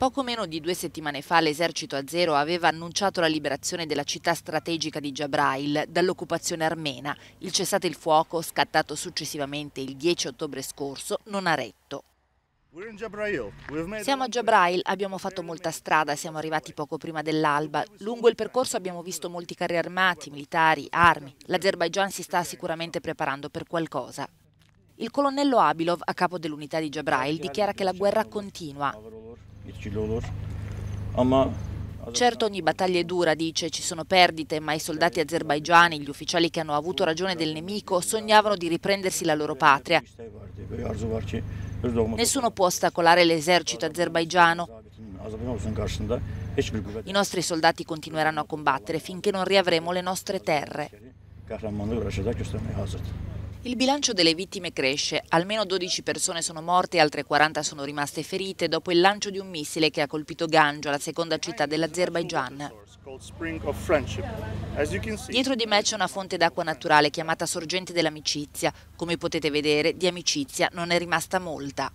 Poco meno di due settimane fa l'esercito azero aveva annunciato la liberazione della città strategica di Jabrail dall'occupazione armena. Il cessate il fuoco, scattato successivamente il 10 ottobre scorso, non ha retto. Siamo a Jabrail, abbiamo fatto molta strada, siamo arrivati poco prima dell'alba. Lungo il percorso abbiamo visto molti carri armati, militari, armi. L'Azerbaigian si sta sicuramente preparando per qualcosa. Il colonnello Abilov, a capo dell'unità di Jabrail, dichiara che la guerra continua. Certo ogni battaglia è dura, dice, ci sono perdite, ma i soldati azerbaigiani, gli ufficiali che hanno avuto ragione del nemico, sognavano di riprendersi la loro patria. Nessuno può ostacolare l'esercito azerbaigiano. I nostri soldati continueranno a combattere finché non riavremo le nostre terre. Il bilancio delle vittime cresce, almeno 12 persone sono morte e altre 40 sono rimaste ferite dopo il lancio di un missile che ha colpito Ganjo, la seconda città dell'Azerbaigian. Dietro di me c'è una fonte d'acqua naturale chiamata Sorgente dell'Amicizia. Come potete vedere, di amicizia non è rimasta molta.